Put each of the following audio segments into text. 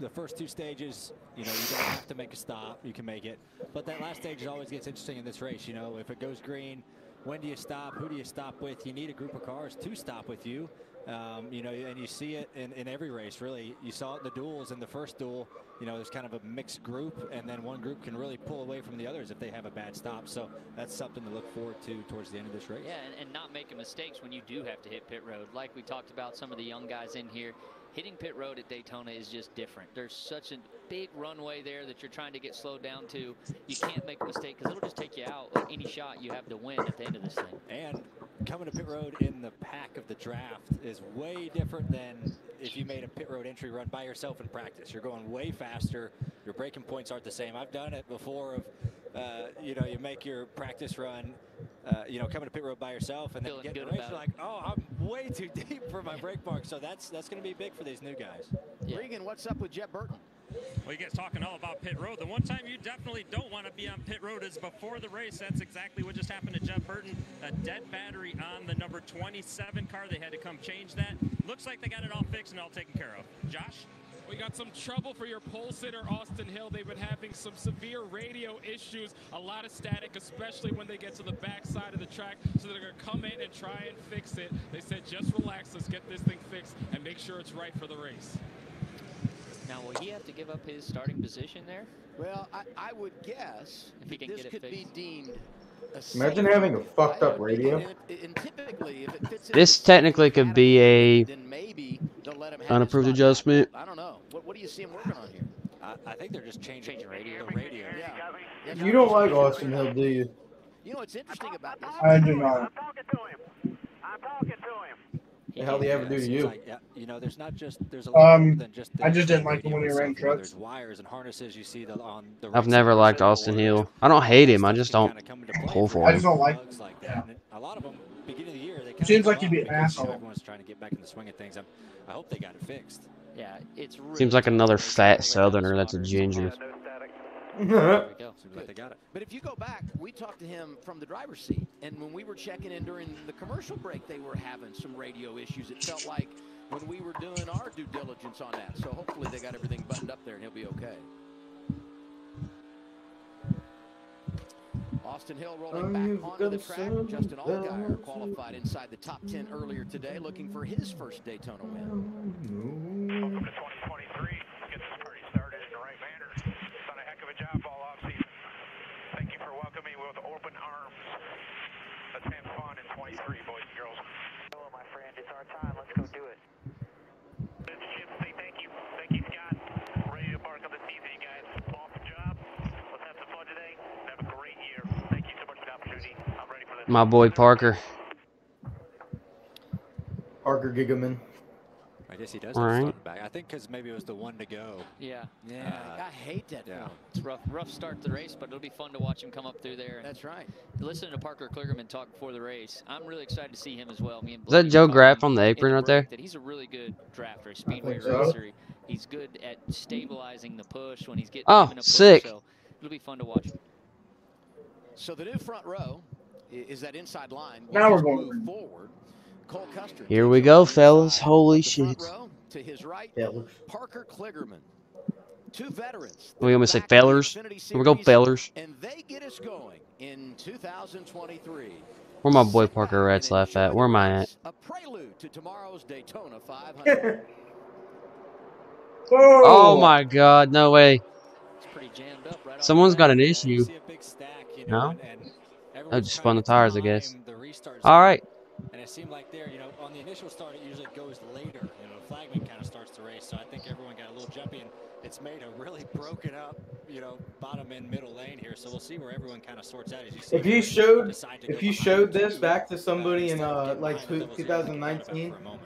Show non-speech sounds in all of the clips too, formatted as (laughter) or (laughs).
the first two stages, you know, you don't have to make a stop. You can make it. But that last stage always gets interesting in this race. You know, if it goes green, when do you stop? Who do you stop with? You need a group of cars to stop with you. Um, you know, and you see it in, in every race, really. You saw it in the duels. In the first duel, you know, there's kind of a mixed group, and then one group can really pull away from the others if they have a bad stop. So that's something to look forward to towards the end of this race. Yeah, and, and not making mistakes when you do have to hit pit road. Like we talked about some of the young guys in here, hitting pit road at Daytona is just different. There's such a big runway there that you're trying to get slowed down to. You can't make a mistake because it'll just take you out. Like any shot you have to win at the end of this thing. And coming to pit road in the pack of the draft is way different than if you made a pit road entry run by yourself in practice. You're going way faster. Your braking points aren't the same. I've done it before of, uh, you know, you make your practice run, uh, you know, coming to pit road by yourself and then Feeling get good the race, you're like, oh, I'm way too deep for my brake mark. So that's that's going to be big for these new guys. Yeah. Regan, what's up with Jeb Burton? Well, you guys talking all about pit road. The one time you definitely don't want to be on pit road is before the race. That's exactly what just happened to Jeff Burton. A dead battery on the number 27 car. They had to come change that. Looks like they got it all fixed and all taken care of. Josh? We got some trouble for your pole sitter, Austin Hill. They've been having some severe radio issues, a lot of static, especially when they get to the back side of the track. So they're going to come in and try and fix it. They said, just relax, let's get this thing fixed and make sure it's right for the race. Now, will he have to give up his starting position there? Well, I, I would guess If he can this get it could be deemed. A Imagine having a fucked up radio. And, it- and typically, if it fits This technically could be a then maybe they'll let him have unapproved his spot back. adjustment. I don't know. What, what do you see him working on here? I, I think they're just changing, Changing radio. the radio. Yeah. Yeah, You don't like Austin Hill, do you? You know what's interesting about this? I do not. The hell they ever do to you? like, yeah, you know, there's not just there's a lot Um, more than just. I just didn't like the one he ran trucks. There's wires and harnesses you see the, on the. I've never liked Austin Hill. I don't hate him. I just don't kinda come into play pull for for I just don't like. like yeah. that. And a lot of them, beginning of the year, they kinda Seems give like he'd be an because, you know, asshole. Everyone's trying to get back in the swing of things. I'm, I hope they got it fixed. Yeah, it's really Seems like another fat southerner that's a spotter. ginger. There we go. Seems like they got it. But if you go back, we talked to him from the driver's seat, and when we were checking in during the commercial break, they were having some radio issues. It felt like when we were doing our due diligence on that. So hopefully they got everything buttoned up there, and he'll be okay. Austin Hill rolling back I've onto the track. Justin Allgaier qualified inside the top 10 earlier today, looking for his first Daytona win. Welcome to 2023. Let's get this party started in the right manner. Done a heck of a job all off season. Thank you for welcoming me with open arms. Let's have fun in 23, boys and girls. Hello, my friend. It's our time. Let's go do it. Let's Chip say thank you. Thank you, Scott. Ready to bark up the season, you guys. Awesome job. Let's have some fun today. Have a great year. Thank you so much for the opportunity. I'm ready for this. My boy Parker. Parker Kligerman. I guess he does All have right. front back. I think because maybe it was the one to go. Yeah, Yeah, I hate that yeah. for it's rough, rough start to the race, but it'll be fun to watch him come up through there. That's right. listen to Parker Kligerman talk before the race. I'm really excited to see him as well. Me and Is that Joe talked Graf on the apron right there? That he's a really good drafter, speedway so. racer. He's good at stabilizing the push when he's getting Oh, given a push, sick. So it'll be fun to watch. So the new front row i- is that inside line. Now we're going. forward. Cole Custer. Here we go, fellas. Holy shit. row. To his right, Yeah. Parker Kligerman. Two veterans. We almost say Back in the fellers. Here we go, fellers. And they get us going in 2023. Where my boy Parker back Retzlaff at? Where am I at? A prelude to tomorrow's Daytona 500. (laughs) Whoa! Oh my god, no way. It's pretty jammed up right off Someone's the got an issue. see a big stack, you know, No? And, and everyone's just trying spun the to tires, I guess. the restart All right. And it seemed like there, you know, on the initial start, it usually goes later. You know, flagman kind of starts the race, so I think everyone got a little jumpy, and it's made a really broken up, you know, bottom and middle lane here. So we'll see where everyone kind of sorts out as you see. If you everyone showed, if you showed this two, back to somebody in uh like behind the two- double zero, they got it 2019, for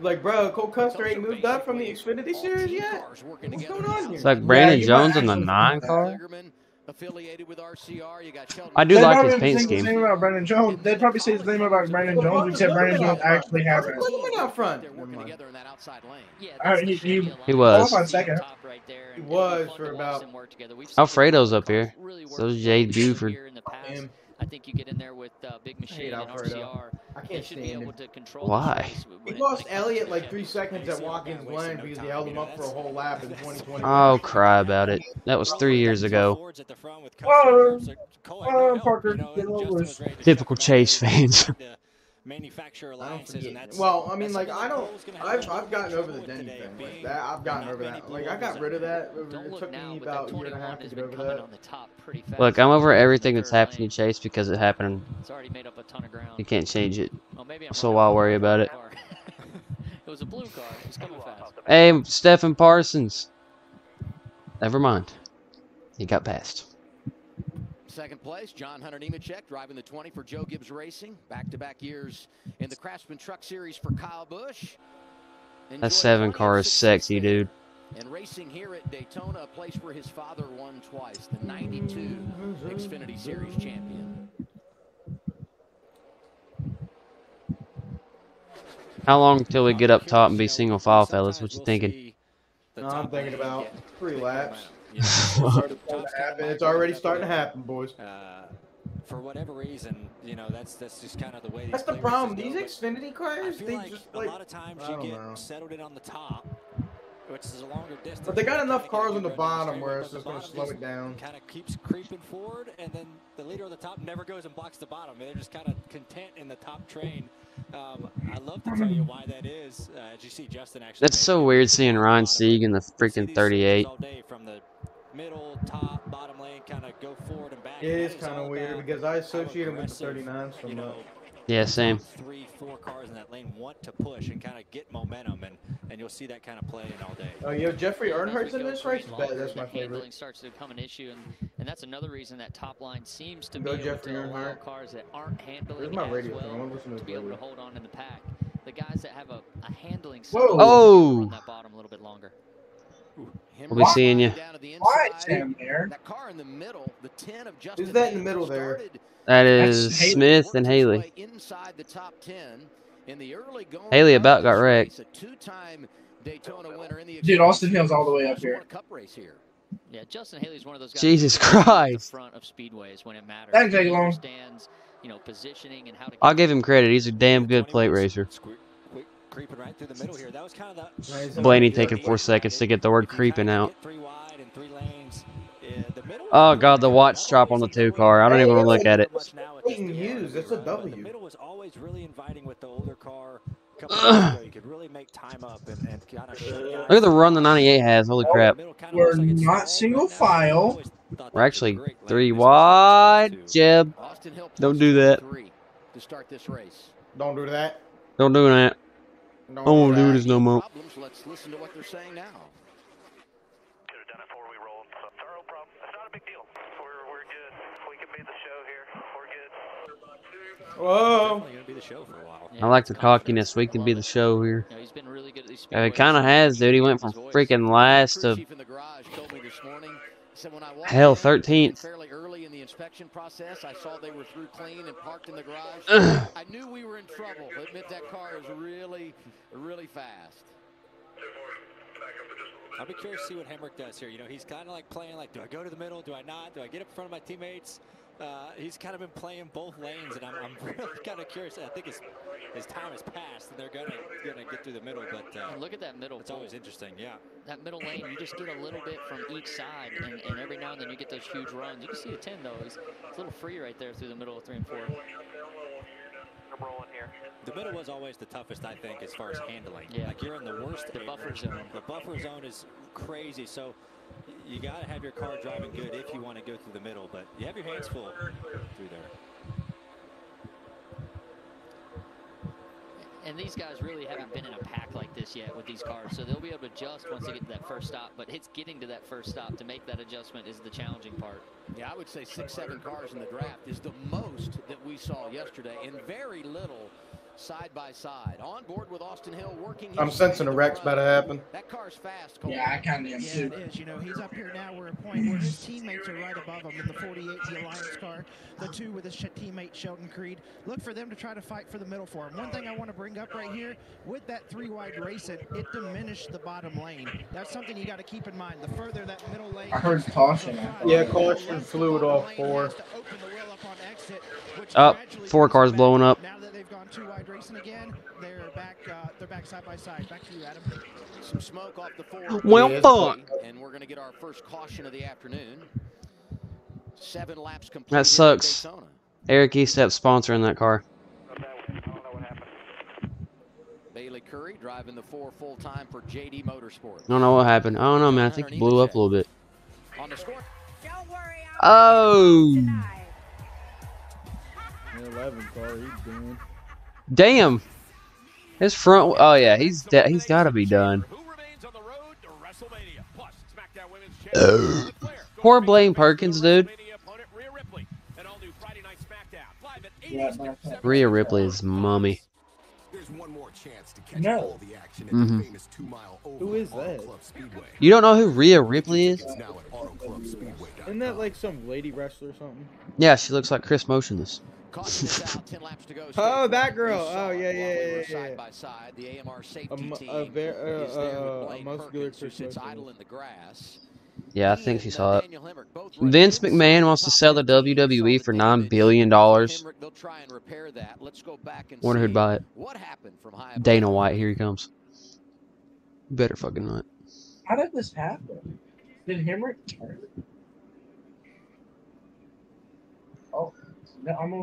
like bro, Cole Custer ain't moved up from the Xfinity Series team yet. What's going on here? It's like Brandon you Jones might in the nine car. Kligerman affiliated with RCR. You got Sheldon. I do They like probably his paint think the scheme. same about Brandon Jones. They'd probably say the same about Brandon Jones, except Brandon Jones actually has it. Look at him out front. They're Never working mind. together in that outside lane. Yeah, All right, that's he- he- He was. Hold on a second. Right there, He and it'll be was for about- them work together. We've seen Alfredo's up here. really work So is together Jay here Buford. In the past. Him. I think you get in there with uh, Big Machine and Alfredo. RCR. I can't should be stand able him. to control Why? this race when He lost it Elliott like three seconds at see, I'm Watkins not Glen because time, he held him up for a whole lap in 2020. Oh, cry about it. That was three years ago. Forwards at the front with Whoa. Custer, so Cole had Whoa, no help, Parker, you know, get and over Justin it. was ready to Typical Chase fans. In Manufacturer alliances, and that's Well, I mean, that's like I don't. Cole's gonna have I've a little I've gotten over the with Denny thing. Like that, I've gotten over that. Like I got rid of that. It took me about a year and a half to get been over that. on the top pretty fast. Look, I'm over everything that's third happening to. Chase because it happened. It's already made up a ton of ground. You can't change it. Well, I'm So why worry about it? Car. (laughs) it was a blue car. It was coming fast. Hey, Stephen Parsons. Never mind. He got passed. Second place, John Hunter Nemechek driving the 20 for Joe Gibbs Racing. Back-to-back years in the Craftsman Truck Series for Kyle Busch. Enjoyed That seven car is sexy, dude. And racing here at Daytona, a place where his father won twice, the 92 Xfinity Series champion. How long till we get up top and be single file, fellas? What you thinking? No, I'm thinking about three laps. (laughs) You know, It's already starting to happen. It's already starting to happen, boys. Uh, for whatever reason, you know, that's that's just kind of the way. That's the problem. races These go, Xfinity cars, they like just a like. lot of times I you don't get know. settled in on the top, which is a longer distance. But they got enough cars on the get right down bottom where it's just gonna slow it down. Kind of keeps creeping forward, and then the leader on the top never goes and blocks the bottom. They're just kind of content in the top train. Um, I love to tell you why that is. Uh, as you see, Justin actually. That's so weird seeing Ryan Bottom Sieg in the lane. You see freaking 38. Switches all day from the middle, top, bottom lane, kind of go forward and back. It and is that kind of weird because I associate them with the aggressive, 39s so you know, much. Yeah, same. Three, four cars in that lane want to push and kind of get momentum, and, and you'll see that kind of play in all day. Oh, you yo, Jeffrey As Earnhardt's in this race. longer, That, that's my the handling favorite. starts to become an issue, and, and that's another reason that top line seems to Go be able to allow Earnhardt. cars that aren't handling Where's my as radio thing? I well wanna to to this be able to hold on in the pack. The guys that have a, a handling Whoa. Oh. run that bottom a little bit longer. We'll be seeing you. Down to the Why, inside. Sam, there? That car in the middle, the 10 of Justin that in the middle there? That's. Smith and Haley. Inside the top 10 in the early going Haley about got wrecked. A two-time Daytona winner in the Dude, Xfinity Austin Hill's all the way up here. Cup race here. Yeah, Justin Haley's one of those guys. Jesus who's always at Christ. The front of speedways when it matters. That didn't take long. understands, you know, positioning and how to. I'll give him credit. He's a damn good plate racer. Sque- quick creeping right through the middle here. That was kind of the. Nice. Blaney taking four seconds to get the word creeping out. Three wide and three lanes. yeah, the middle Oh, God, the watch good. drop on the two car. I don't even wanna look at it. much now with Clayton this Hughes, DRB that's a run, but W. The middle was always really inviting with the older car. A couple of (clears throat) years ago, you could really make time up and, and kind of Look at the run the 98 has. Holy oh, crap. We're not single file. We're actually three wide. Jeb, Austin Hill Don't do that. 23 to start this race. Don't do that. don't do that. Don't I won't do this no more. Problems. Let's listen to what they're saying now. Could have done it before we rolled. So, thorough problem. It's not a big deal. We're, we're good. We can beat the show here. We're good. Whoa. Definitely going to be the show for a while. Yeah, I like the cockiness. We can be the show here. You know, he's been really good at these Uh, It kind of has, dude. He went from freaking last to chief in the garage told me this morning. He said when I walked Hell, 13th. Fairly early in the inspection process, I saw they were through clean and parked in the garage. (clears throat) I knew we were in trouble. I admit that car is really, really fast. I'll be curious to see what Hemric does here. You know, he's kind of like playing like, do I go to the middle? Do I not? Do I get up in front of my teammates? Uh, he's kind of been playing both lanes, and I'm, I'm (laughs) really kind of curious. I think his his time has passed, and they're gonna gonna get through the middle. But uh, look at that middle. it's pull. always interesting. Yeah. That middle lane, you just get a little bit from each side, and, and every now and then you get those huge runs. You can see the 10 though; he's it's a little free right there through the middle of three and four. The middle was always the toughest, I think, as far as handling. Yeah. Like you're in the worst The buffer zone. The buffer zone is crazy. So you got to have your car driving good if you want to go through the middle. But you have your hands full through there. And these guys really haven't been in a pack like this yet with these cars, so they'll be able to adjust once they get to that first stop. But it's getting to that first stop to make that adjustment is the challenging part. Yeah, I would say six, seven cars in the draft is the most that we saw yesterday, and very little side by side. On board with Austin Hill working. I'm sensing a wreck's about to happen. That car's fast. Cole. Yeah, I kind of am Yeah, it is. You know, he's up here now. We're at a point where his teammates are right above him in the 48, the Alliance car. The two with his teammate Sheldon Creed. Look for them to try to fight for the middle for him. One thing I want to bring up right here, with that three-wide racing, it diminished the bottom lane. That's something you got to keep in mind. The further that middle lane. I heard caution. Yeah, caution fluid off four. Up, four cars blowing up. Now that they've gone two wide racing again, they're back. Uh, they're back side by side. Back to you, Adam. Some smoke off the four. Well, Yes. fuck. And we're going to get our first caution of the afternoon. Seven laps complete. That here at sucks. Daytona. Eric Estep sponsoring that car. Bayley Currey driving the four full time for JD Motorsports. I don't know what happened. I don't know, man. I think it blew up a little bit. On the score. Oh, 11 car, he's done. Damn. His front. Oh yeah, he's de- he's got to be done. Poor Blaine Perkins, dude. Yeah, no, Rhea Ripley is mummy. no. Mhm. Who is that? You don't know who Rhea Ripley is? Isn't that like some lady wrestler or something? Yeah, she looks like Chris Motionless. Caution is (laughs) out, 10 laps to go. Oh, that girl. Oh, yeah, yeah, yeah, yeah, Side yeah. by side, the AMR safety A mu- team a ver- uh, is there uh, a Blaine muscular Perkins, who sits idle in the grass. Yeah, I think she and, uh, saw it. Daniel Hemric both Vince McMahon wants to sell the 10. We saw WWE for the nine damage. billion dollars. Hemric, They'll try and repair that. Let's go back and Wonder who'd buy it. What happened from high above. Dana White, here he comes. Better fucking not. How did this happen? Did Hemric turn? Oh, no, I'm gonna say he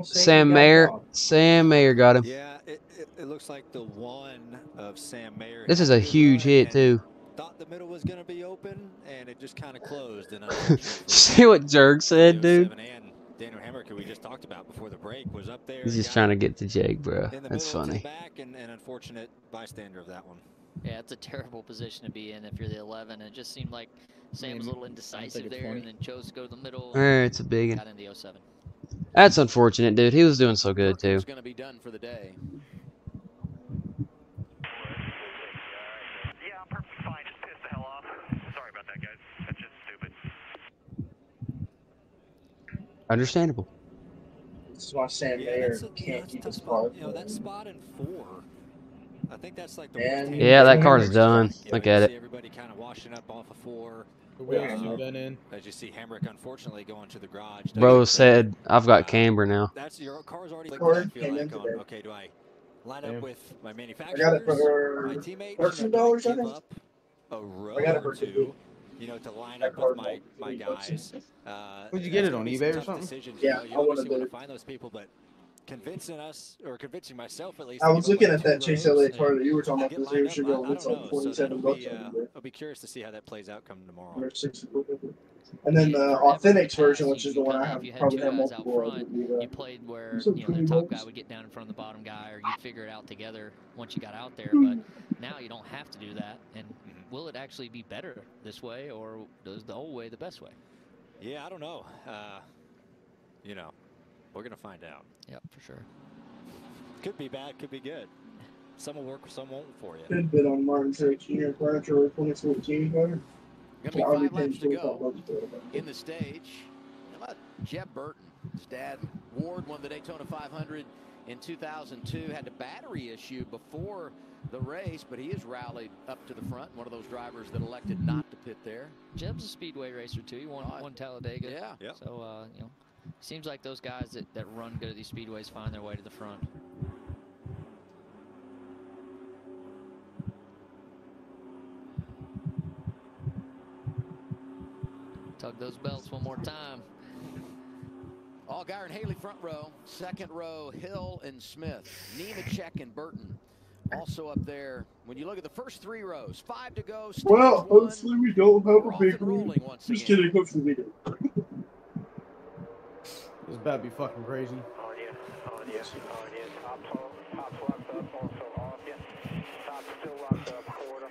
Sam Mayer. Sam Mayer got him. Yeah, it, it, it looks like the one of Sam Mayer. This is a huge hit too. Thought the middle was going to be open, and it just kind of closed. And (laughs) See what Jerk said, dude? Daniel Hemric, we just talked about before the break, was up there. He's just trying to get to Jake, bro. That's middle to the funny. back, and an unfortunate bystander of that one. Yeah, it's a terrible position to be in if you're the 11. It just seemed like Sam was a little indecisive a there 20. and then chose to go to the middle. Eh, it's a big one. Got into the 07. That's unfortunate, dude. He was doing so good too. Perkins going to be done for the day. Yeah, I'm perfectly fine. Just pissed the hell off. Sorry about that, guys. That's. Understandable. This is why Sam Yeah, Mayer a, can't keep his car. You know, that spot in four. I think that's like the Yeah, that car's done. Look at it. everybody kind of washing up off of four. The wheels Yeah. have been in. As you see Hemric, unfortunately, going to the garage. Bro said, "I've got camber now." That's your car's already. Cord I feel came like in today. okay, do I line Yeah. up with my I got it for my teammates, $13 you know, do I I think. a row I got it for two, you know, to line up with my my guys. (laughs) Uh, Would you get it on eBay or something? decisions, Yeah, you know, I you obviously want to to- find those people, but convincing us or convincing myself at least. I was looking at that Chase rows Elliott and that you were talking about. get The lined zero up, should I- go. I It's don't like know, so forty-seven that'll bucks be, uh. I'll be curious to see how that plays out come tomorrow. And then the Authenix version, which is the one I have, If you had probably two have guys out multiple. front, would uh, you played where you know the top guy would get down in front of the bottom guy, or you'd figure it out together once you got out there. But now you don't have to do that. And will it actually be better this way, or does the old way the best way? Yeah, I don't know. Uh, you know, we're gonna find out. Yep, for sure. Could be bad, could be good. Some will work, some won't for you. Good bid on Martin Truex Jr. Furniture 2014 car. Going to be Yeah, I'll be five laps to go. bucks for it. in the stage. How about Jeb Burton? His dad, Ward, won the Daytona 500 in 2002. Had a battery issue before the race, but he has rallied up to the front. One of those drivers that elected not to pit there. Jeb's a speedway racer too. He won, Oh, won Talladega. Yeah. Yep. So uh, you know, seems like those guys that, that run good at these speedways find their way to the front. Tug those belts one more time. Oh, Allgaier and Haley front row. Second row, Hill and Smith. Nemechek and Burton also up there. When you look at the first three rows, five to go. Stage Well, one. hopefully we don't have We're a big and one. Just kidding. Hopefully we do. It's about to be fucking crazy. On you, on you, on you. Top's, lo- top's locked up, also off you. Top's still locked up, quarter.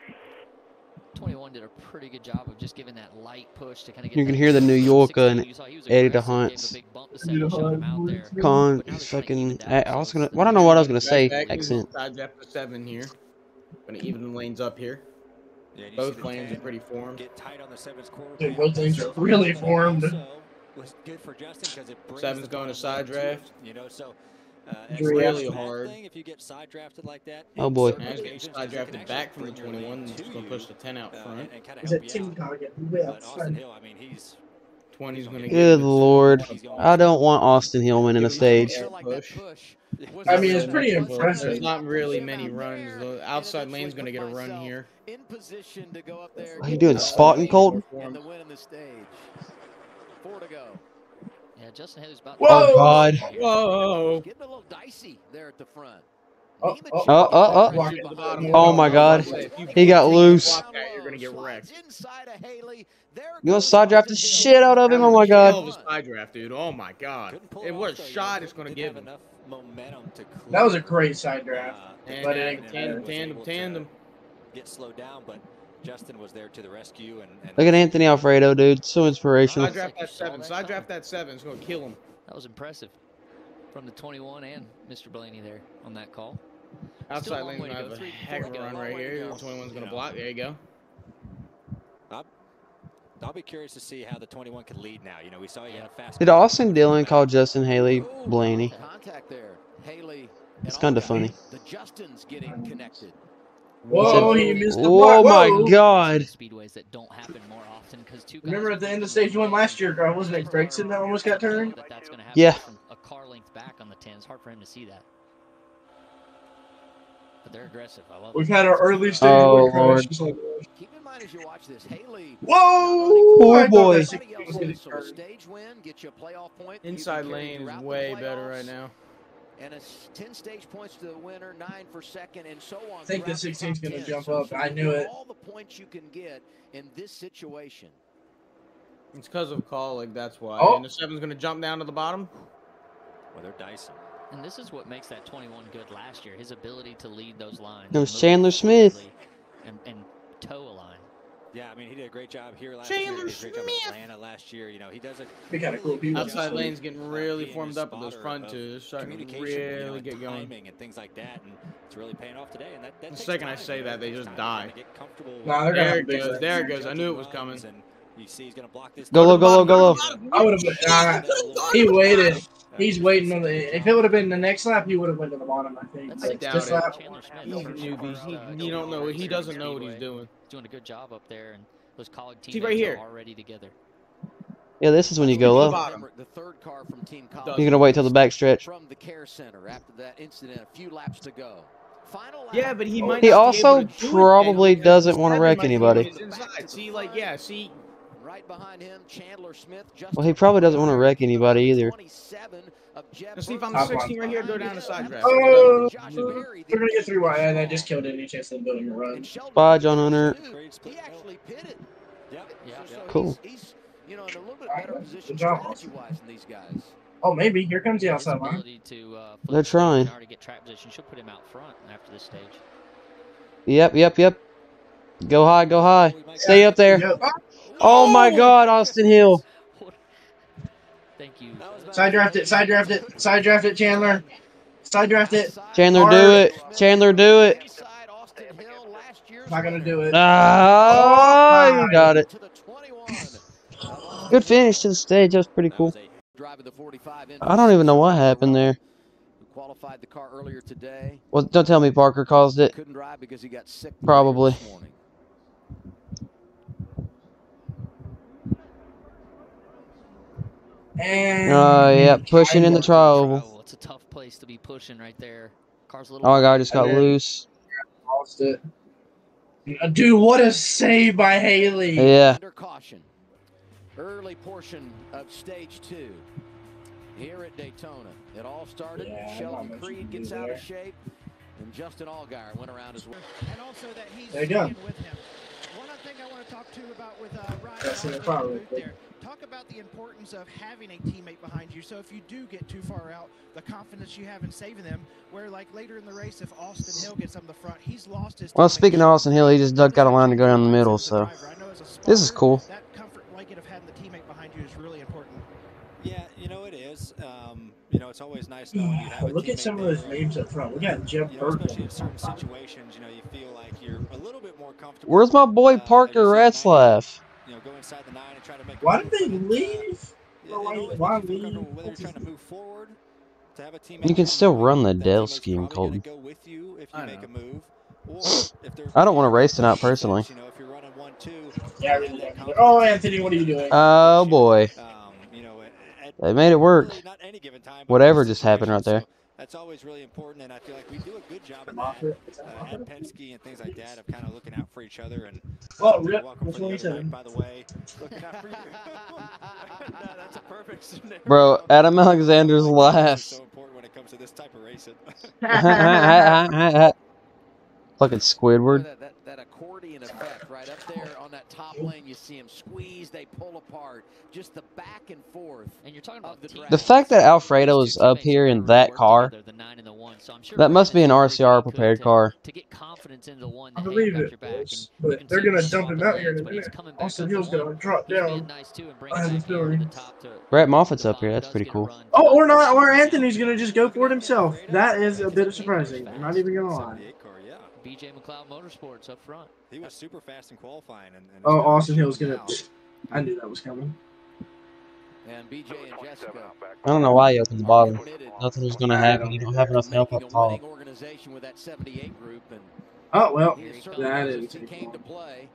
21 did a pretty good job of just giving that light push to kind of get. You can hear the New Yorker and You saw he was Eddie aggressive, gave DeHaan's a big bump the seven, shut him out there. Con fucking. I, I was gonna. Well, I don't know what I was gonna say. Back, back, Accent. Side draft seven here. Gonna even lanes up here. Yeah, Both lanes are pretty formed. Get tight on the seven's quarter. Dude, panel. both lanes are really formed. also Was good for Justin because it brings Seven's going to side line to it, draft. You know, so uh, it's Really not a bad hard. thing if you get side drafted like that. Oh, boy. certain And he's occasions, getting 'cause side drafted back from the 21. lane It's gonna push the 10 out uh, front. and, and kind Is help that team target? Way Austin. Hill, I mean, he's 20's gonna get Good lord. I don't want Austin Hillman in the stage. Feel like that Push. push I mean, it's pretty was impressive. There's not really many runs. The outside lane's gonna get a run here. In position to go up there. What are you doing, the spotting, lead Colton? Four to go. Yeah, Justin Haley's about Whoa! Oh God. Whoa! Getting a little dicey there at the front. Uh, uh, uh, oh, Nemeth oh, oh, oh, oh. Oh my God. He got loose. you're gonna get wrecked. Slides inside of Haley. There You gonna side draft the shit out of him? Oh my God. of a side draft, dude. Oh my god. couldn't It off, what though, you know, shot it's gonna give him. enough momentum to That was a great side draft. uh, And, But it and, ain't tandem, tandem, tandem. Get slowed down, but Justin was there to the rescue. And, and Look at Anthony Alfredo, dude. So inspirational. Side draft Like that seven. that Side coming. draft that seven. It's gonna kill him. That was impressive from the 21 and Mr. Blaney there on that call. Outside long lane's way to gonna go. have a Three, heck of a run right Long way to here. go. 21's gonna Yeah. block. There you go. I'll be curious to see how the 21 could lead now. You know, we saw he had a fast. Did Austin Dillon call Justin Haley Blaney? Contact there. Haley. It's kinda funny. The Justins getting connected. Whoa, he missed the Oh my God. Speedways that don't happen more often because two Remember at the end of stage one last year, girl, wasn't it Gregson that almost got turned? That that's gonna happen Yeah. a car length back on the 10. It's hard for him to see that. But they're aggressive. I love We've had our early stage Oh, one crash. Lord. Just like, uh, Keep in mind as you watch this, Haley. Whoa! Oh, boy. that 16 was Everybody gonna else, so a turn. stage win, get you a playoff point. Inside lane is way better right now. And it's 10 stage points to the winner, 9 for second, and so on. I think the throughout 16 's top gonna 10. jump So up. I knew it. All the points you can get in this situation. It's because of call. Like that's why. Oh. And the seven's gonna jump down to the bottom. Well, they're dicing. And this is what makes that 21 good last year. His ability to lead those lines. That was Chandler Smith. And, and toe a line. Yeah, I mean, he did a great job here last year. Chandler He did a great job in Atlanta last year. You know, he does a Be kinda really cool if he good was Outside lane's getting really formed up with those spotter front two. They're starting to communication, you know, really and get going. and things like that, and it's really paying off today. And that, that The takes second I say you know, that, they just die. get comfortable Nah, There it goes. There it goes. I knew it was runs, coming. And you see he's gonna block this. Go low, go low, go low. I would have. been. Nah, he waited. He's waiting on the. If it would have been the next lap, he would have went to the bottom. I think. That's I Like, doubt this it. lap, Chandler He's a newbie. first, He, uh, you don't know. He doesn't know what he's doing. Doing a good job up there, and those colleague See teammates right here. are already together. Yeah, this is when you go To low. The third car from Team You're gonna wait till the back stretch. from the care center after that incident. A few laps to go. Final lap. Yeah, but he might. He not be also able to do it probably doesn't wanna wreck anybody. See, like, yeah, see, Right behind him, Chandler Smith. Well, he probably doesn't wanna wreck anybody either. 27 of Jeff Now see if I'm 16 right here, go down to side draft. Oh, Josh they're gonna get three wide, and I just killed any chance of building a run. And Sheldon Bye, John Hunter. He actually pitted. Yep. Yeah. So, so Cool. He's, he's, you know, in a little bit better good position strategy-wise than these guys. Oh, maybe here comes the His outside line. to, uh, They're trying. to get track position should put him out front after this stage. Yep, yep, yep. Go high, go high. Stay up there. Oh my God, Austin Hill. Thank you. Side draft it. Side draft it. Side draft it, Chandler. Side draft it. Chandler, Hard. do it. Chandler, do it. Inside Austin Hill, last year's Not gonna do it. Ah, you got it. To the 21. Good finish to the stage. That was pretty cool. Driving the 45 in I don't even know what happened there. Qualified the car earlier today. Well, don't tell me Parker caused it. Couldn't drive because he got sick. Probably. this morning. And Oh, yeah, pushing in the trial oval. Oh, it's a tough place to be pushing right there. Car's a little. Oh my God, I just got And then- loose. lost it. Uh, Dude, what a save by Haley. Yeah. Under caution. Early portion of stage two here at Daytona. It all started. Yeah, Sheldon Creed can do gets out there. of shape, and Justin Allgaier went around as well. and also that he's There you go. staying with him. One other thing I want to talk to you about with uh, Ryan That's in the Austin car in the real booth quick. there. Talk about the importance of having a teammate behind you. So if you do get too far out, the confidence you have in saving them. Where like later in the race, if Austin Hill gets on the front, he's lost his. Well, speaking of Austin Hill, he just ducked out a line to go down the middle, so driver, I know as a this is cool. That comfort blanket of having the teammate behind you is really important. Yeah, you know it is. Um, you know, it's always nice knowing you have Look at teammate some of those names up front. We got Jeff you know, especially Burton. in certain situations, you know, you feel like you're a little bit more comfortable. Where's my boy Parker Retzlaff? You know, go inside the nine and try to make. Why did they leave? Yeah, it Why makes you feel leave? comfortable whether you're trying to move forward, to have a teammate. You can still run the that Dell scheme, Colton. go with you if I make know. a move, (laughs) if I don't want to race tonight personally. you know, if you're running one two. Yeah, really. Oh, Anthony, what are you doing? Oh boy, Um, you know, at, at they made it work. really not any given time, Whatever just happened right there. So that's always really important, and I feel like we do a good job of that. Uh, at Penske and things like that of kind of looking out for each other and Oh, rip. welcome Which for the one other you night, by the way looking out for you no, (laughs) (laughs) that's a perfect scenario Bro, Adam Alexander's last. so important when it comes to this type of racing (laughs) Fucking Squidward. That, that, that accordion effect right up there on that top lane. You see them squeeze, they pull apart. Just the back and forth. And you're talking about the team- The fact that Alfredo is up here in that car, the nine and the one. So I'm sure that must be an RCR prepared could car. To get confidence into the one I believe got it back. is, but they're gonna him dump him out here in a but he's minute. coming back Austin up Hill's gonna one. drop He's being down. nice too and I have a that gear from feeling. the top Brett the Moffitt's up here. That's pretty cool. Oh, or not, or Anthony's gonna just go for it himself. That is a bit of surprising. I'm not even gonna lie. 78 car yeah BJ McLeod Motorsports up front. he was super fast in qualifying and, and Oh, Austin never Hill's gonna. out. I knew that was coming. And BJ and Jessica. I don't know why you opened the bottom. Nothing was gonna happen. You don't have enough help up top. organization with that 78 group, and Oh well, that is. That certainly that knows is he came to play.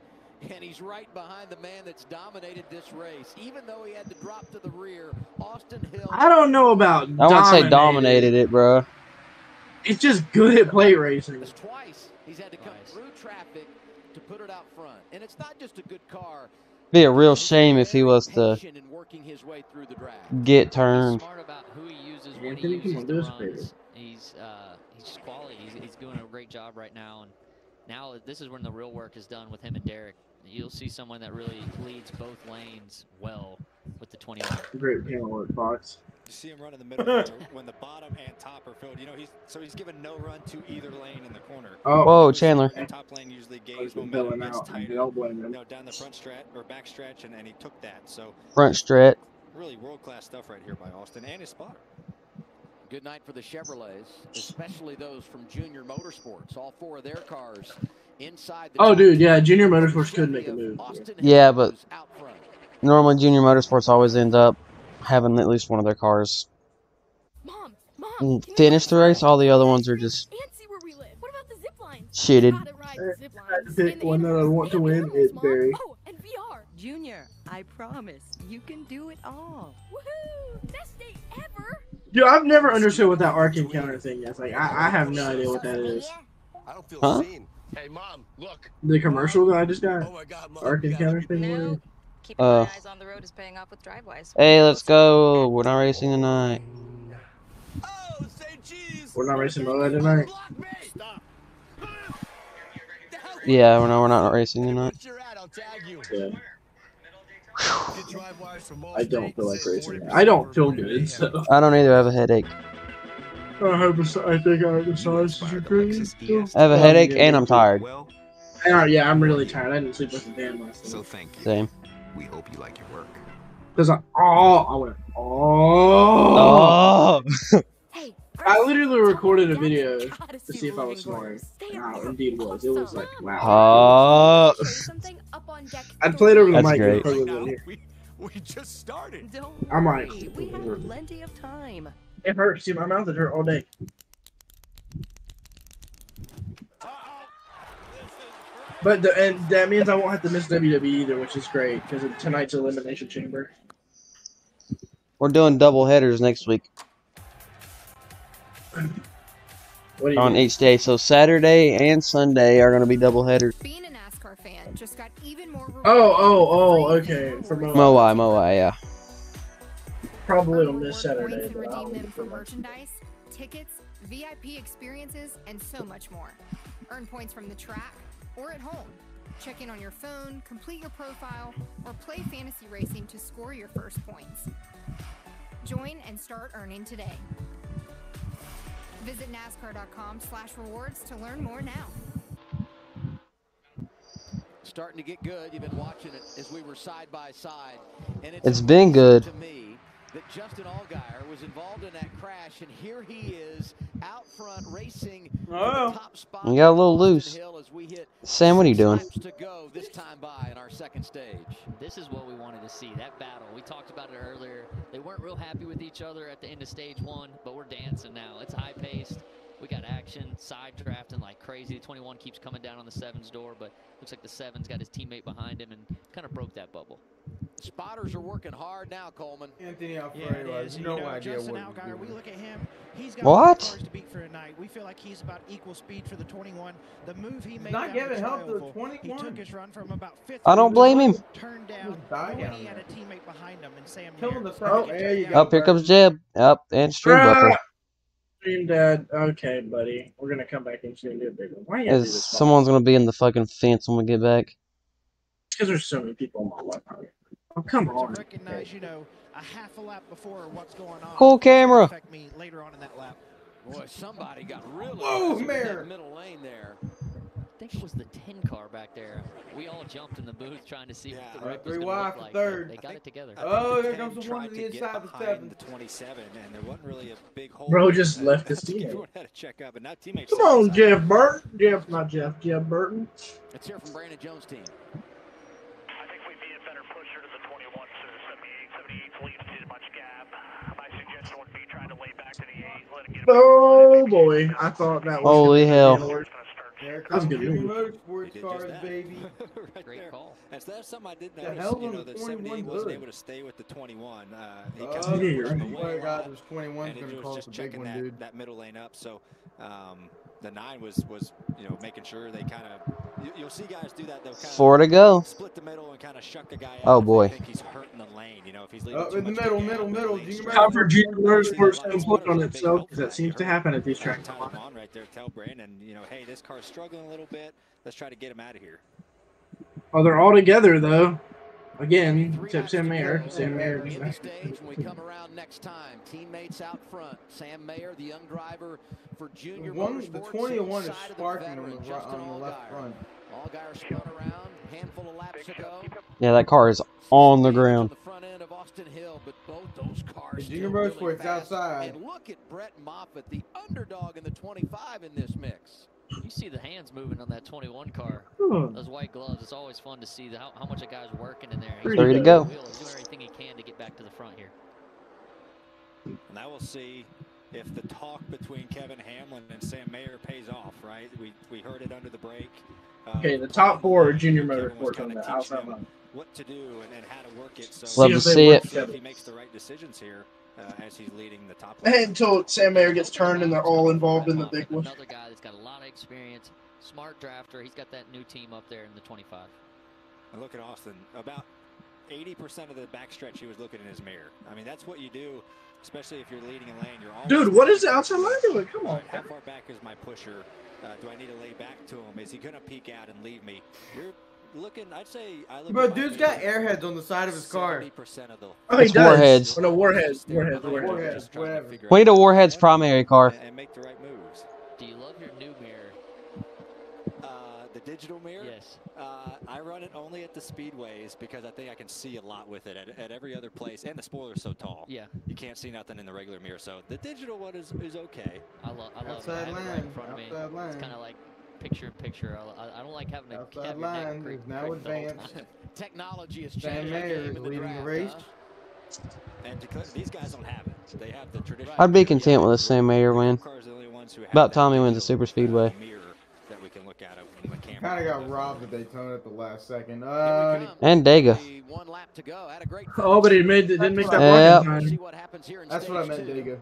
And he's right behind the man that's dominated this race. Even though he had to drop to the rear, Austin Hill. I don't know about. I wouldn't say dominated it, bro. It's just good at plate racing. Twice he's had to come Twice. through traffic to put it out front. And it's not just a good car. Be a real shame if he was to working his way through the drag. get He's turned. smart about who he uses when Anthony, he come uses on, the do us a favor. runs. He's uh, he's just quality. He's, he's doing a great job right now, and now this is when the real work is done with him and Derek. You'll see someone that really leads both lanes well with the 21. Great panel work, Fox. You see him run in the middle there (laughs) when the bottom and top are filled. You know, he's so he's given no run to either lane in the corner. Oh, Whoa, Chandler. The top lane usually I was gains momentum, bailing gets tighter. They'll You know, down the front stretch or back stretch, and, and he took that. So Front stretch. really world class stuff right here by Austin and his spotter. Good night for the Chevrolets, especially those from Junior Motorsports. All four of their cars inside the Oh, dude, yeah. Junior Motorsports could make a move. Austin Yeah, but- out front. Normally, Junior Motorsports always end up having at least one of their cars Mom, Mom, can we finish the go race. All the other ones are just and see where we live? What about the zip line? shitted. Uh, the zip I had to lines. pick one that I want to win. animals, It's Mom. Barry. Oh, and VR. Junior, I promise you can do it all. Woohoo! Best day ever. Dude, I've never understood what that Ark Encounter thing is. Like, I, I have no idea what that is. I don't feel Huh? seen. Hey, mom, look. The commercial that I just got. Oh my God, mom. Ark Encounter thing. No. Whatever. Keeping Uh. my eyes on the road is paying off with drivewise. Hey, let's go. We're not racing tonight. Oh. We're not racing Moto tonight. Block me. Stop. Yeah, we're not. We're not racing tonight. Put your ad, I'll tag you. Yeah. Get Drivewise from I don't feel like racing. I don't feel good, so. I don't either. I have a headache. I have a, I think I have the size to. I have a headache and I'm tired. Uh, yeah, I'm really tired. I didn't sleep like a damn last so night. thank you. Same. We hope you like your work. Cause I, oh, I went, oh. Oh. (laughs) Hey, I literally recorded a video gotta see see if I was living smart. quarters. They And are I indeed was. It was like, wow. Oh. Show you something up on deck I played over the That's mic. great. Probably Right now, here. we, we just started. Don't I'm like, worry, we have plenty of time. it hurts. See, my mouth has hurt all day. But the, and that means I won't have to miss WWE either, which is great because tonight's elimination chamber. We're doing double headers next week What do you on mean? each day. So Saturday and Sunday are going to be double headers. Being a NASCAR fan just got even more Oh, oh, oh, okay. For Moai. Moai, Moai, yeah. Probably Earn on this Saturday. points and but redeem them for for merchandise, tickets, VIP experiences, and so much more. Earn points from the track or at home. Check in on your phone, complete your profile, or play fantasy racing to score your first points. Join and start earning today. Visit NASCAR.com slash rewards to learn more now. Starting to get good. You've been watching it as we were side by side. And it's It's been good. to me that Justin Allgaier was involved in that crash, and here he is out front racing Oh. the top spot. You got a little loose. As we hit Sam, what are you doing? laps to go this time by in our second stage. This is what we wanted to see, that battle. We talked about it earlier. They weren't real happy with each other at the end of stage one, but we're dancing now. It's high paced. We got action, side drafting like crazy. The 21 keeps coming down on the sevens door, but looks like the sevens got his teammate behind him and kind of broke that bubble. Spotters are working hard now, Coleman. Anthony Yeah, Alfredo it has is. no you know, idea Justin what Allgaier, he's we look at him. He's got What? cars to beat for tonight. We feel like he's about equal speed for the 21. The move he made not down giving the help to the 21. He took his run from about fifth. I don't blame him. Turned down. dying when he had a teammate behind him and Sam. Killing the Oh, there you go. Up here comes Jeb. Up and stream Ah, buffer. Stream dead. Okay, buddy. We're gonna come back and stream do a big one. Why you gotta do Is this? someone's gonna be in the fucking fence when we get back? Because there's so many people in my life. Oh, come on. Recognize, you know, a half a lap before what's going on. Cool camera. Me later on in that lap. Boy, somebody got really Whoa, in Mayor. middle lane there. I think it was the 10 car back there. We all jumped in the booth trying to see what the Right, wreck was gonna look like. third. They got it together. Oh, the here comes the one tried to the inside of the seven. The 27, and there wasn't really a big hole. Bro just And left his I teammate. Had to check up, and now teammates. Come on, Jeff Burton. Jeff, not Jeff. Jeff Burton. Let's hear from Brandon Jones' team. I think we'd be a better pusher to the 21 so the 78. 78 leaves too much gap. My suggestion would be trying to lay back to the 8, let it get Oh boy, I thought that was. Holy gonna be hell. the Lord. There That was a comes good Junior move. Motorsports He did just cars, that. baby. (laughs) right Great there. call. And so that's something I did The notice. hell's You know, the that 21 78 wasn't able to stay with the 21. Uh, he Oh, kept Yeah, moving you're away right. a Swear to God, lot, this 21's and gonna it was just big checking one, that, dude. that middle lane up. So um, the nine was was you know making sure they kind of you, you'll see guys do that. They'll kind Four to go. split the middle and kind of shuck the guy out. Oh, if they boy. think he's hurting the lane. You know, if he's leaving Up uh, too in the middle, middle, middle, lane's Junior short. Time for Junior Motorsports to Lots put on itself because that seems to happen at these tracks. a time lot. I'm on right there, tell Brandon, you know, hey, this car's struggling a little bit. Let's try to get him out of here. Oh, they're all together though. Again, Three except Sam Mayer. Sam Mayer. in the stage when we come around next time. Teammates out front. Sam Mayer, the young driver for Junior One, the 21 is inside of the sparking on the, right, Justin on the left Allgaier. front. Allgaier spun around, handful of laps to go. Yeah, that car is on the ground. The front end of Austin Hill, but both those cars. And Junior still really Motorsports fast. outside. And look at Brett Moffitt, the underdog in the 25 in this mix. You see the hands moving on that 21 car. Hmm. Those white gloves. It's always fun to see the, how, how much a guy's working in there. Three to go. wheel, He's doing everything he can to get back to the front here. And now we'll see if the talk between Kevin Hamlin and Sam Mayer pays off, right? We we heard it under the break. Uh, Okay, the top four are Junior Kevin was Motorsports on the outside line. What to do and, and how to work it. So Love to see it. if he makes the right decisions here uh, as he's leading the top. (laughs) Line. until Sam Mayer gets turned and they're all involved in the big one. Another guy that's got a lot of experience, smart drafter. He's got that new team up there in the 25. And look at Austin. About 80% of the backstretch he was looking in his mirror. I mean, that's what you do, especially if you're leading a lane. You're always Dude, what is the outside line doing? Come on. how far back is my pusher? Uh, do I need to lay back to him? Is he going to peek out and leave me? You're looking, I'd say, I look Bro, dude's got airheads on the side of his car. of the Oh, he It's does. Warheads. Oh, no, Warheads. Just Warheads. Warheads. just trying to We need a Warheads primary car. and, and make the right moves. Do you love your new mirror? Uh, the digital mirror? Yes. Uh, I run it only at the speedways because I think I can see a lot with it at, at every other place. And the spoiler's so tall. Yeah. You can't see nothing in the regular mirror. So the digital one is, is okay. I, lo- I love it. I Outside have it right in line, front of me. outside It's kind of like picture in picture. I, I- I don't like having to Outside have your neck line creep- is now creeping the whole advanced. time. (laughs) Technology has Sam changed. the Mayer game is in the leading the draft, race. huh? And to, cl- these guys don't have it. They have the traditional. I'd be content with a Sam Mayer win. The only ones who About that time he wins a super uh, speedway. mirror that we can look at on the camera. Kind of got robbed at Daytona at the last second. Uh. And Dega. One lap to go. Had a great Oh, but he made it didn't make that Yep. blocking See time. what happens here in that's what I meant. Dega.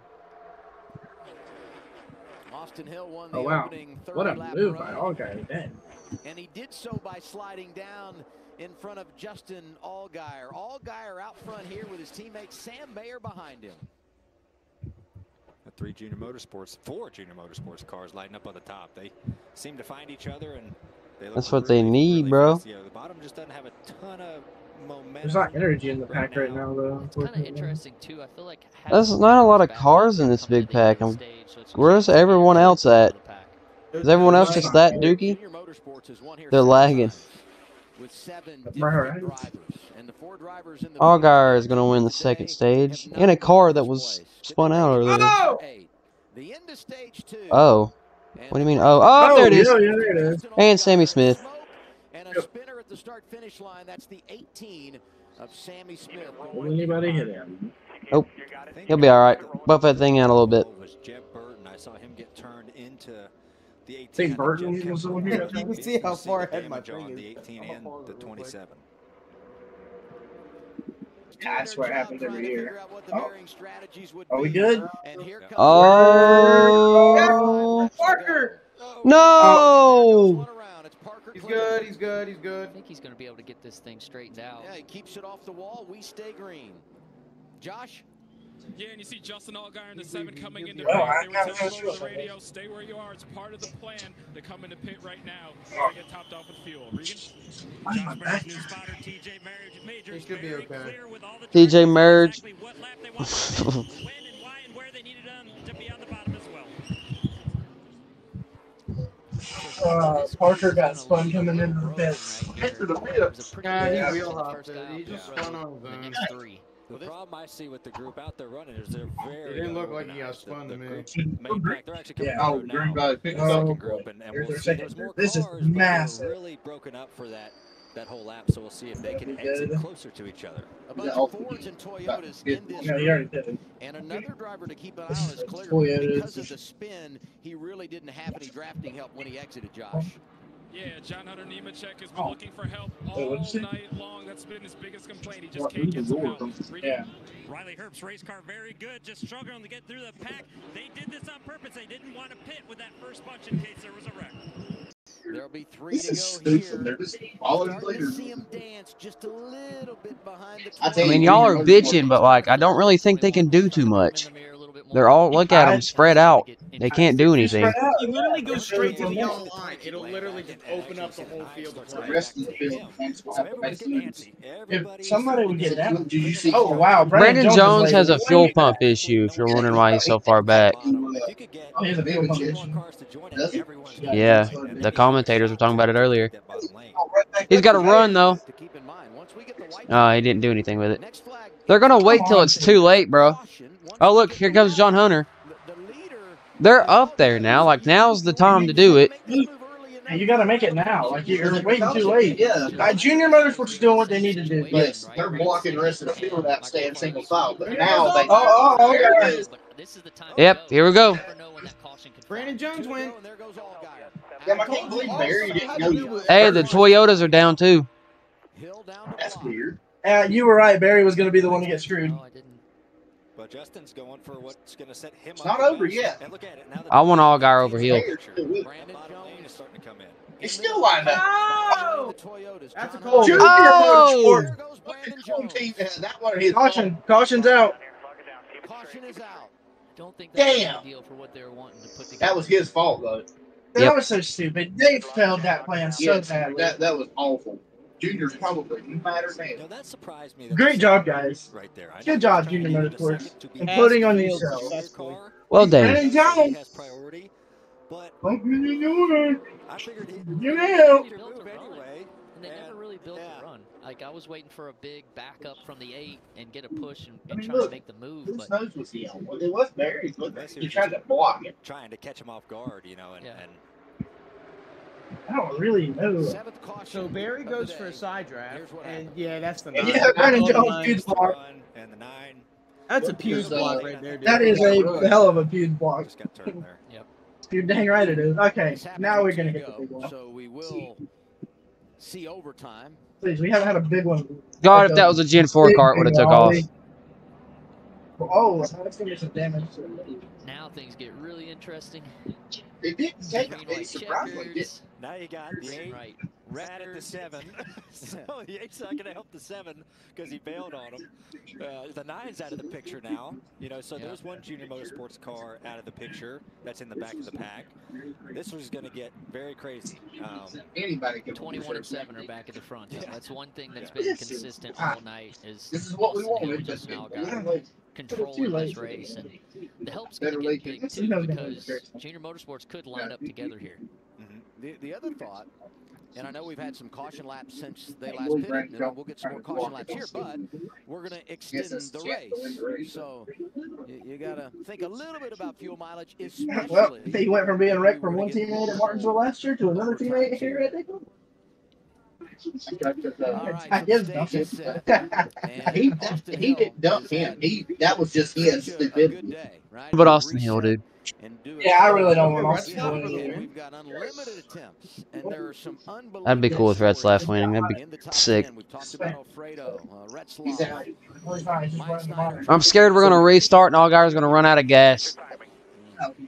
Austin Hill won oh, the Oh wow. opening 30 What a lap move run, by Allgaier. Damn. and he did so by sliding down in front of Justin Allgaier. Allgaier out front here with his teammate Sam Mayer behind him. The three junior motorsports, four junior motorsports cars lighting up on the top. They seem to find each other and they look That's what they need, really bro. Yeah, the bottom just doesn't have a ton of momentum. There's not energy in the pack right now, though. It's kind of interesting too. I feel like There's not a lot of cars in this big to the end pack. I'm, the stage, so it's where's everyone else at? Is everyone else just that dookie? Junior Motorsports has won here They're lagging. times With seven Right, different right. drivers. And the four drivers in the Allgaier is going to win the second stage in a car that was spun out earlier. Oh! The end of stage two. Oh. What do you mean? Oh, oh, Oh, there it is. yeah, yeah, there it is. And Sammy Smith. And a spinner at the start finish line. That's the 18 of Sammy Smith. Will anybody hit him? Nope. He'll be all right. Buff that thing out a little bit. was Jeb Burton. I saw him get turned into the 18. Think I Burton was the one who got. You can see how far ahead my damage on thing the is. 18 and the it looks like. 27. That's what happens every year. Oh. Are we good? And here Oh. Parker! No. He's good, he's good, he's good. I think he's going to be able to get this thing straightened out. Yeah, he keeps it off the wall. We stay green. Josh? Yeah, and you see Justin Allgaier in the seven coming into Well, race. I They were kinda telling over the radio, stay where you are. It's part of the plan. They come into pit right now. They get topped off with fuel. Regan? Josh Burns, new spotter, TJ Majors, Majors He should be very okay. clear with DJ Merge. (laughs) exactly what lap they want to pit, when and why and where they needed um, to be on the bottom as well. Uh, Parker got spun coming into the pits. Into the pit. Yeah, Yeah. he wheel hopped it. He just spun on his The own. next three. The problem I see with the group out there running is they're very. It didn't look like he got spun the to me. group They're actually coming Yeah. Oh, green guy picked up. Group, and, and we'll see. second There's more group. This is cars, but they're massive. really broken up for that that whole lap. So we'll see if they can Good. exit closer to each other. A bunch of Fords and Toyotas in this No, he already group. And another driver to keep an eye on is (laughs) is clear. Because of the spin, he really didn't have any drafting help when he exited, Josh. Yeah, John Hunter Nemechek has been Oh. looking for help all what'd you say? night long. That's been his biggest complaint. He just What, can't get the some help. Yeah. Riley Herbst's race car very good, just struggling to get through the pack. They did this on purpose. They didn't want to pit with that first bunch in case there was a wreck. There'll be three This to is go stupid. here. They're just following Starting to later. see him dance just a little bit behind the I I mean, you, y'all are bitching, but like, I don't really think they can do too much. They're all look at them spread out. They can't do anything. Spread. He literally goes straight to the yellow line. It'll literally just open up the whole field The rest of the field will have to everybody's make getting moves. antsy. If somebody would get that, Do you see? oh wow, Brandon is Jones has a fuel pump issue. If you're wondering why he's so far back. If you could get Oh, he has a fuel pump Two issue. more cars to join it, Does he? everyone's Yeah, the commentators were talking about it earlier. He's got to run though. to keep in mind. Once we get the white uh, Oh, he didn't do anything with it. They're gonna wait Come till it's too late, bro. Caution. Once Oh look, here comes John Hunter. the, the leader They're up there now. Like now's the time to do it. make the move early enough. Hey, you got to make it now. Like you're They're waiting too late. Yeah. Uh, Junior Motorsports is doing what they need to do. Yes, they're blocking the rest of the field out, staying single file. But now they. Oh, oh, oh, There yeah. it is. This is the time Yep, here we go. Brandon Jones win. And there goes Allgaier. Damn, I can't believe Berry didn't go yet. Hey, the Toyotas are down too. Hill down the That's weird. Uh, you were right. Berry was going to be the one to get screwed. No, I didn't. But Justin's going for what's going to set him It's up. not over yet. And look at it now. I want Allgaier over Hill. Bears still with it. Brandon is starting to come in. He's still lined up. Oh! That's a John call. Hunter. Junior Oh! Goes Brandon Jones. team that one his Caution, caution's out. Caution is out. Don't think that's Damn. ideal for what they were wanting to put together. That was his fault though. That Yep. was so stupid. They failed that plan so Yes, badly. that that was awful. Junior's probably madder than You that surprised me. that Great job, guys. Right there. I Good job, Junior trying to get Motorsports. second to be And a putting on the yourself. car. Well done. Brandon He Jones. has priority, but What are you doing? I figured he You know. Built move anyway. And they never really built yeah. a run. Like I was waiting for a big backup from the eight and get a push and, I mean, try look, to make the move. Whose But nose was he on? Well, it was Berry's, he he tried to block it. Trying to catch him off guard, you know, and, Yeah. and I don't really know. So Berry goes for a side draft, and yeah, that's the Yeah, nine. Brandon That's the Jones, nine. huge block. and the nine That's a What Pew's block right there, dude. That is a hell of a huge block. just got turned there. You're dang right it is. Okay, now we're gonna two get the big one. So we will see overtime. Please, we haven't had a big one. God, if that was a Gen 4 big, cart, would have took off. Oh, oh that's gonna get some damage. now things get really interesting. It didn't take Green him. white He surprisingly did. checkers. Now you got the eight Right. right at the seven. (laughs) so the eight's not going to help the seven because he bailed on him. Uh, the nine's out of the picture now. You know, so Yeah. there's one Junior Motorsports car out of the picture that's in the back of the pack. This was going to get very crazy. Um, Anybody can 21 and 7 are back at the front. Yeah. That's one thing that's Yeah. been consistent all night is This is what we Austin Hill Just Justin better Allgaier late. controlling this race. And the help's going to get big too because Junior Motorsports could line up together here. The, the other thought And I know we've had some caution laps since they last We'll pitted, and we'll get some more caution laps here, but we're going to extend the a chance to win the race. race. So you, you got to think a little bit about fuel mileage, Well, he went from being wrecked from one teammate at Martinsville last year to another teammate here at Daytona. I guess (laughs) he, he didn't dump him. He that was just his stupidity. But Austin Hill, dude. Yeah, I really don't want Austin Hill We've anymore. got unlimited attempts, and there are some unbelievable That'd be cool if Red Slash winning. That'd be sick. 10. We've talked about Alfredo, uh, Rhett He's Sloan, out. Well, he's fine. He's just running the monitor. I'm scared we're gonna restart and all guys are gonna run out of gas.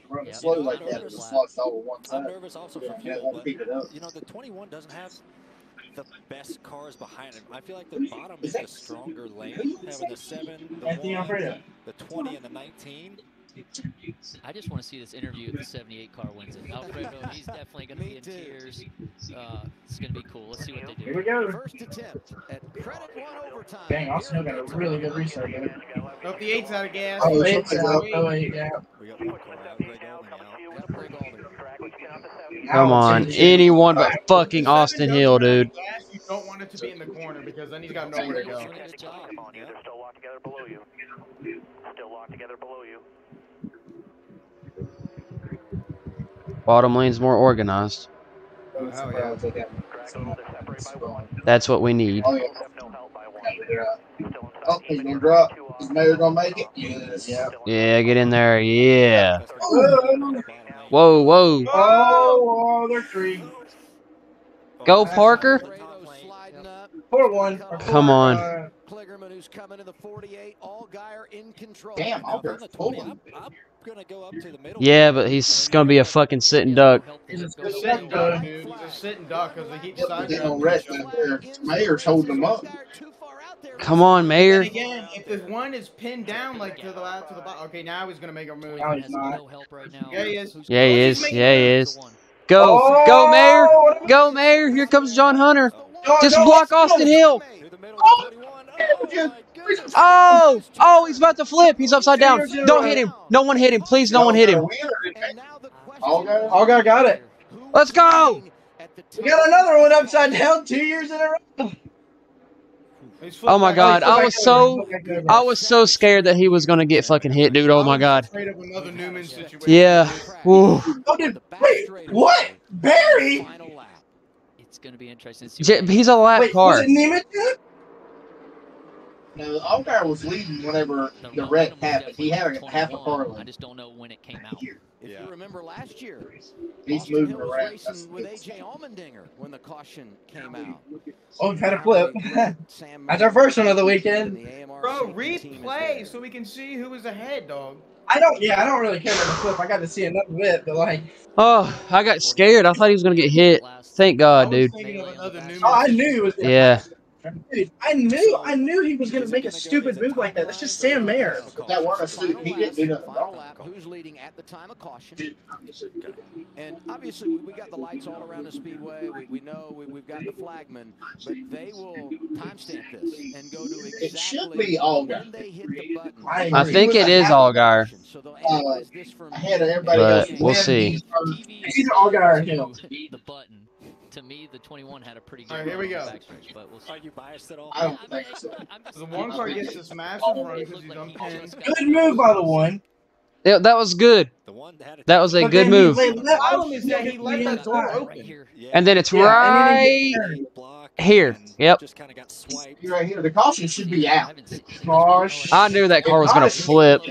Running slow like that, it just lost all one I'm nervous also for Yeah, fuel, let but keep it up. you know the 21 doesn't have the best cars behind him. I feel like the bottom is the stronger lane, having the seven, the one, the 20, and the 19. I just want to see this interview if the 78 car wins it. Alfredo, (laughs) he's definitely going to be in tears. Uh, it's going to be cool. Let's see what they do. Here we go. First attempt at credit one overtime. Dang, Austin Hill got a really good restart there. Hope the eight's out of gas. Oh, the eight's out. Oh, eight, yeah. We got one car out, Greg Olney out. Greg Alden. Come on, anyone but fucking Austin Hill, dude. You don't want it to be in the corner because then he's got nowhere to go. Still locked together below you. Still locked together below you. Bottom lane's more organized. Oh, yeah. That's what we need. Oh, yeah. Oh, he's gonna drop. Is Mayer gonna make it? Yes. Yeah. Yeah, get in there. Yeah. Oh, Whoa, whoa. oh, they're three. Go, Parker. Four one. Come on. Kligerman, who's coming in the 48. Allgaier in control. Damn, Now I'll the full 20. one. I'm going to go up to the middle. Yeah, but he's gonna be a fucking sitting duck. He's a sitting duck, dude. He's a sitting duck because he keeps side They gonna rest out there. Mayer's holding them up. Come on, Mayer. And again, if the one is pinned down like to the left to the bottom, okay, now he's gonna make a move. No, he's not. No help right now. Yeah, he is. Yeah, he is. Yeah, he is. Go, go, Oh, Mayer. Go, Mayor. Here comes John Hunter. No, Just no, block. Austin Hill. To the middle of the 21. Oh, my goodness. Oh, oh, he's about to flip. He's upside down. Don't hit him. No one hit him. Please, no one hit him. Allgaier? Allgaier got it. Let's go. We got another one upside down two years in a row. Oh my. God, I was so, back over, flipped back over. I was so scared that he was gonna get fucking hit, dude. Oh my God. Afraid of another Newman situation. Yeah. Woo. Oh, wait, what? Berry? It's going to be interesting to see. J- what He's a lap Wait, car. Was it No, Allgaier was leading whenever the the wreck happened. He had a half a 21. car I just don't know when it came out. If Yeah. you remember last year, He's Austin moving Hill was around. racing with AJ Allmendinger when the caution came out. Oh, we've had a flip. (laughs) That's our first one of the weekend. Bro, safety team is replay so we can see who was ahead, dog. I don't. Yeah, I don't really care about the flip. I got to see enough of it, but like, Oh, I got scared. I thought he was gonna get hit. Thank God, was dude. thinking of another Newman. oh, I knew it was. Yeah. Dude, I knew. I knew he was gonna make a stupid move like that. That's just Sam Mayer. That weren't a suit. He didn't do nothing Final wrong. lap, who's leading at the time of caution? And obviously, we, we got the lights all around the speedway. We, we know we, we've got the flagman, but they will timestamp this and go to exactly It should be Allgaier. when they hit the button. I I think it is Allgaier, So they'll Uh, analyze this from Ahead of everybody but else. we'll see. It's either Allgaier or Hill. The button. To me, the 21 had a pretty good All right, here we go. the but we'll see. Are you biased at all? I don't think so. The one car gets this massive run because he's unpinned. Good move by the one. Yeah, that was good. The one that had That was a But good then he move. let- problem is he let that door Right Yeah. And then it's Yeah, and right then he here. Yep. Just kind of got swiped. Right here. The caution should be out. Gosh. I knew that car was gonna flip.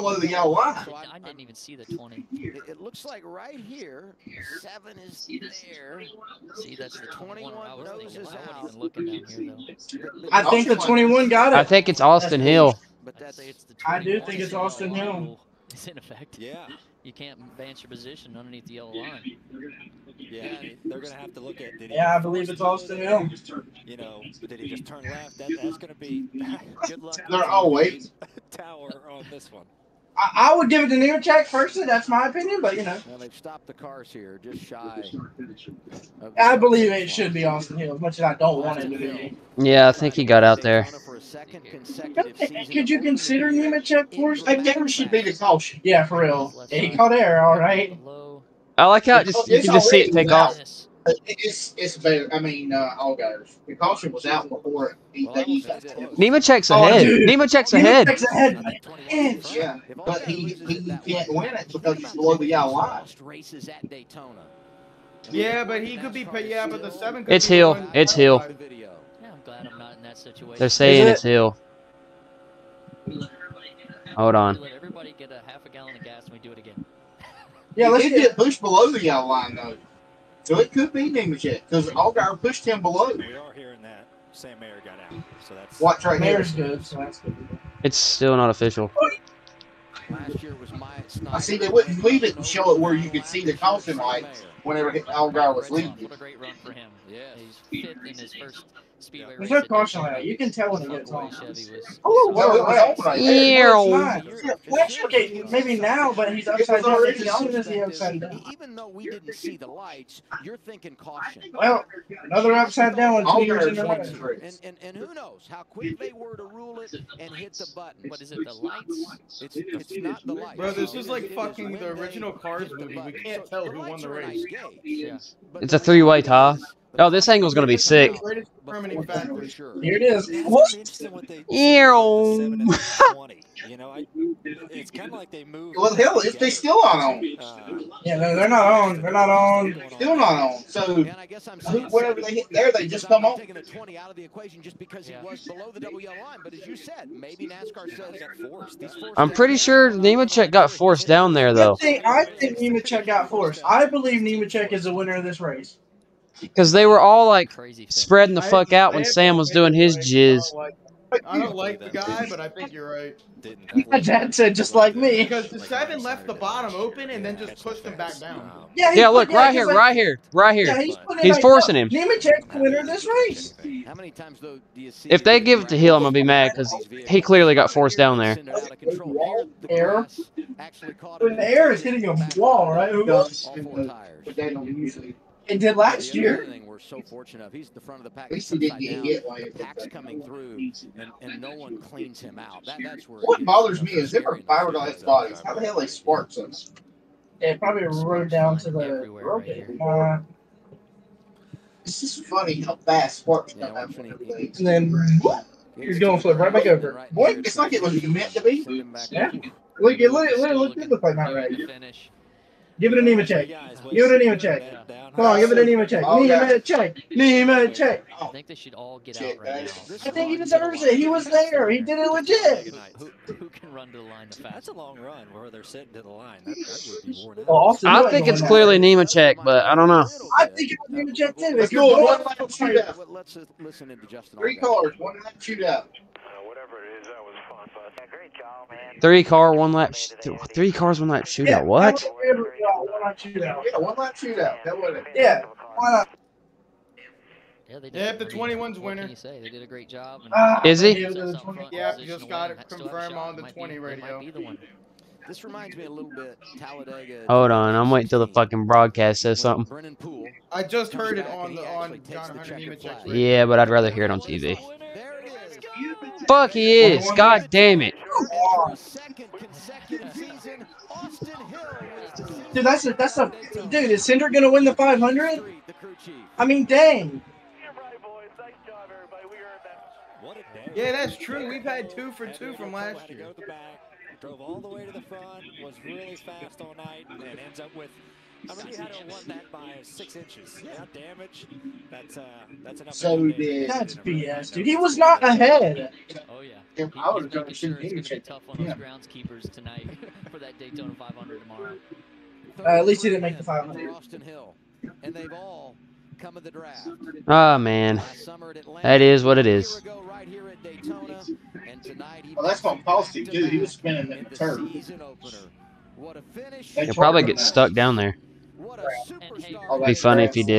Below the yellow line. below, below the yellow line. So I, I didn't even see the 20. it, it looks like right here, seven is there. See, that's the 21 I was noses thinking. I wasn't out. even looking down here, though. I think the 21 got it. I think it's Austin Hill. But I'd that's say it's the I do think it's Austin Hill. rule (laughs) is in effect. Yeah. You can't advance your position underneath the yellow line. Yeah. They're going to have to look at. Did he Yeah, I believe it's Austin Hill. You know, did he just turn left? That, that's going to be (laughs) good luck. They're with always. (laughs) tower on this one. I, I would give it to Nemechek personally. That's my opinion, but you know, well, they've stopped the cars here, just shy. I believe it should be Austin Hill as much as I don't want it to be. Yeah, I think he got out there. For a second consecutive season Could you consider opening the year Nemechek for? in I think it should be the caution. Yeah, for real. Yeah, he caught air, all right. I like how it just you can just see it take off. Yes. It's it's better. I mean, uh, Allgaiers. The caution was out before he, they used that. Nemechek's Oh, ahead. dude. Nemechek's ahead. Nemechek's ahead inch. Yeah, but he, he can't win it because he's below the yellow line. races at Daytona. Yeah, but he could be. Yeah, but the seven. Could It's be the Hill. It's Hill. Yeah, I'm glad I'm not in that situation. They're saying it? it's Hill. Hold on. let everybody get a half a gallon of gas and we do it again. Yeah, let's get (laughs) get pushed below the yellow line though, so it could be Nemechek because Allgaier pushed him below. We are hearing that Sam Mayer got out, so that's Watch right here. Mayer's good, so that's good. It's still not official. Last year was Myatt I see they wouldn't leave it and show it where you could see the caution lights whenever Allgaier was leading. What a great run for him. Yeah, he's fifth in his first speedway There's race. no caution Daytona. light. You can tell when it gets Boy, on. Chevy was- (laughs) Oh, No, it was open right there. No, it's not. Yeah, well, okay, maybe now, but he's upside down. already As long as he's upside down. Even though we didn't see the lights, you're thinking caution. Well, another upside down one two years in a row. And, and, and who knows how quick they were to rule it and hit the button. What is it, the lights? It's, it's not the lights. Bro, this It is like fucking the original Cars movie. We can't tell who won the a race. nice gauge, It's a three-way lights tie. Are Oh, this angle's gonna be sick. Greatest determining factor. Here it is. It's What? interesting what they Ew. seven and the 20. You know, I, it's kind of like they moved. Well, hell, if they still not on, Uh, Yeah, no, they're not on. They're not on. still not on. So And I guess I'm who- whenever they hit there, they just come on. taking a 20 out of the equation just because Yeah. he was below the double yellow line. But as you said, maybe NASCAR says that forced. I'm pretty sure Nemechek got forced down there I though, think I think Nemechek got forced. I believe Nemechek is the winner of this race. Because they were all like Crazy finish. spreading the fuck out when Sam was doing his jizz. I don't like the guy, but I think you're right. didn't. My dad said just like me. Because the seven left the bottom open and then just pushed him back down. Yeah, he Yeah, put- look right 'cause here, like- right here, right Yeah, here. he's, putting it He's like, forcing no, him. Nemechek's the winner of this race. How many times though do you see If they give it to Hill, I'm gonna be mad because he clearly got forced down there. send it out of control? Here, the Air. actually caught When him. the air is hitting a wall, right? All four tires. But they don't usually. It did last year. we're so fortunate of, he's the front of the pack. At least he didn't get down. hit while The pack's coming through, and, and no one cleans him out. That, that's where. What bothers me is different scary in fiberglass bodies. How the hell they spark some? Yeah, it probably rode down to the Everywhere right broken. here. Uh, It's just funny how fast sparks come out from it- and then you're going flip right back over. Boy, it's like it was meant to be. Send him back Yeah. Look, it look, look, look, it look like not right. The finish. Give it a Check. Give it a Nemechek. Come on, give it a Nemechek. Oh, yeah. Nemechek. check. I think they should all get out right now. I think he deserves it. He was there. He did it legit. Who, who can run to the line the That's a long run where they're sitting to the line. That, that would be worn out. I think it's going clearly down. check, but I don't know. I think it was Nemechek too. Let's If you're go. going One lap shootout. Let's uh, listen into Justin. Three cars, one lap shootout. whatever it is, that was fun, bud. Yeah, great job, man. Three car, one lap. Sh- three cars, one lap shootout. Yeah, What? That yeah, one lap shootout. Yeah, one lap shootout. That would it. Yeah, why not? Yeah, they did. Yeah, if the I mean, 21's winner. can you say? They did a great job. and Ah, Is he? give it to the set something 20. up Yeah, for just got it still have a confirmed on the Might be- 20 radio. Might be the one. This reminds me a little bit Talladega. Hold on, I'm waiting till the fucking broadcast says something. Brennan Poole. I just heard it on the on John the Hunter checkered Nemechek's flag. Yeah, but I'd rather hear it on TV. There. Fuck, he is. God damn it. And for a second consecutive season, Austin Hill is the Dude, that's a, that's a dude. Is Cinder gonna win the 500? the crew chief. I mean, dang. What a day. Yeah, that's true. We've had two for two from last year. go to the back, drove all the way to the front, was really fast all night, and, and ends up with. I mean, he had to won that by six inches. Yeah, damage. That's uh, that's enough. So damage. did- That's BS, dude. He was not ahead. Oh yeah. If He- I would've he's done making sure it's gonna be thing. tough on those Yeah. groundskeepers tonight (laughs) for that Daytona 500 tomorrow. Uh, at least he didn't make the 500. For and they've all come of the draft. Ah man, Last summer at Atlanta, that is what it a year is. ago right here at Daytona, and tonight he Well, that's gonna cost him too. He was spinning in the the turf. season opener. What a finish! They He'll probably get stuck down there. What a And hey, superstar! Oh, Be funny if he did.